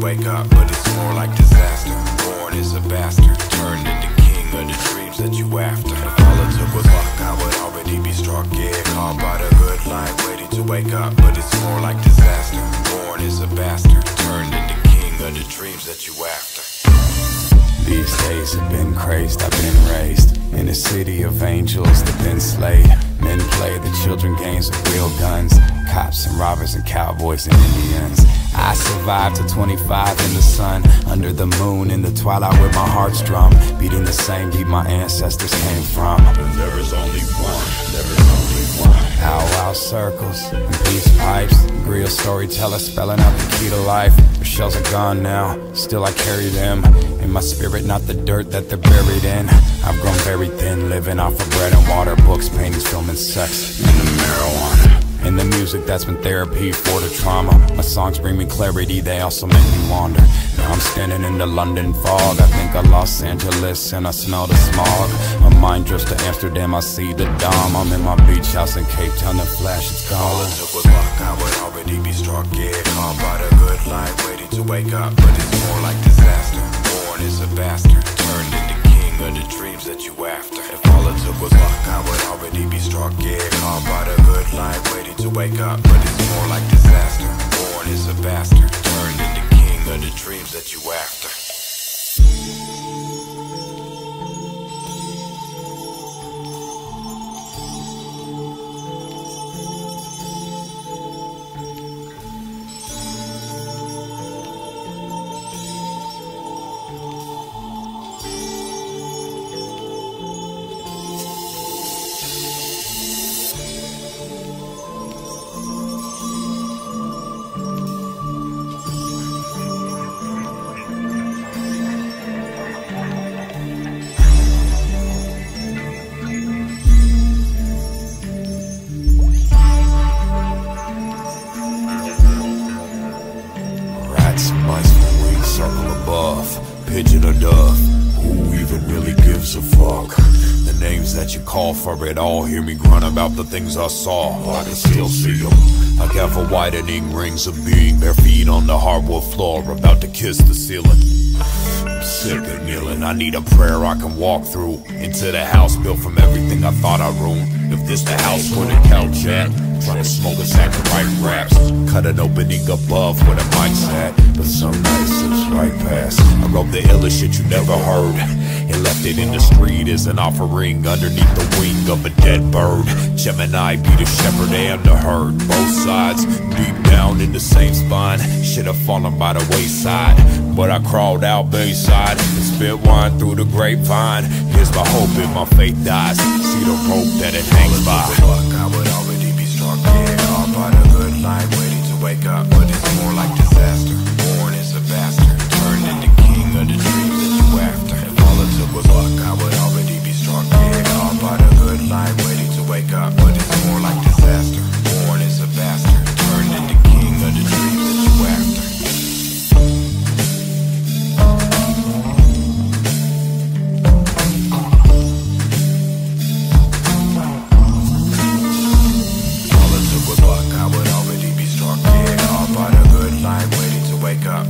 wake up, but it's more like disaster. Born as a bastard, turned into king of the dreams that you after. If all it took was luck, I would already be struck. Yeah, caught by the good life, waiting to wake up, but it's more like disaster. Born as a bastard, turned into king of the dreams that you after. These days have been crazed, I've been raised in a city of angels that been slayed. Men play the children games with real guns, cops and robbers and cowboys and Indians. I survived to 25 in the sun, under the moon in the twilight with my heart's drum, beating the same beat my ancestors came from. There is only one, there is only one. Powwow circles and peace pipes, grill storyteller spelling out the key to life. The shells are gone now, still I carry them in my spirit, not the dirt that they're buried in. I've grown very thin, living off of bread and water, books, paintings, and sex, and the marijuana. And the music that's been therapy for the trauma. My songs bring me clarity, they also make me wander. Now I'm standing in the London fog. I think of Los Angeles and I smell the smog. My mind drifts to Amsterdam, I see the Dom. I'm in my beach house in Cape Town, the flash is All gone. it took was luck, I would already be struck. Yeah, caught by the good life, waiting to wake up, but it's more like disaster. Born as a bastard, turned into king of the dreams that you after. If all it took was luck, I would already be struck. Yeah, caught by the good life, waiting to wake up, but it's more like disaster. Born as a bastard, turned into king of the dreams that you after. Mice, wings circle above. Pigeon or dove, who even really gives a fuck? The names that you call for it all hear me grunt about the things I saw. I can still see them. Like ever widening rings of being, bare feet on the hardwood floor, about to kiss the ceiling. Sick of kneeling. I need a prayer I can walk through into the house built from everything I thought I ruined. If this the house where the couch at, trying to smoke a sack of right raps, cut an opening above where the mic's at. But some nights it's right past. I wrote the illest shit you never heard it in the street as an offering underneath the wing of a dead bird. Gemini be the shepherd and the herd, both sides deep down in the same spine. Should have fallen by the wayside, but I crawled out bayside and spit wine through the grapevine. Here's my hope if my faith dies. See the rope that it hangs by. Luck, I would already be struck. Yeah, caught by the good life, wake up.